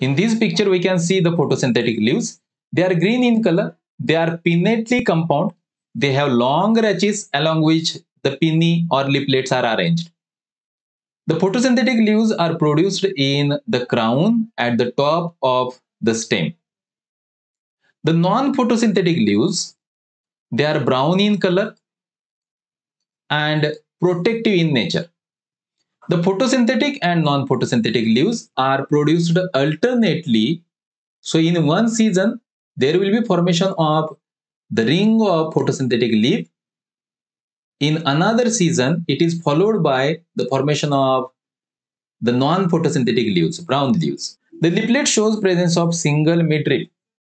In this picture, we can see the photosynthetic leaves. They are green in color. They are pinnately compound. They have long rachis along which the pinnae or leaflets are arranged. The photosynthetic leaves are produced in the crown at the top of the stem. The non-photosynthetic leaves, they are brown in color and protective in nature. The photosynthetic and non-photosynthetic leaves are produced alternately. So in one season, there will be formation of the ring of photosynthetic leaf. In another season, it is followed by the formation of the non-photosynthetic leaves, brown leaves. The leaflet shows presence of single midrib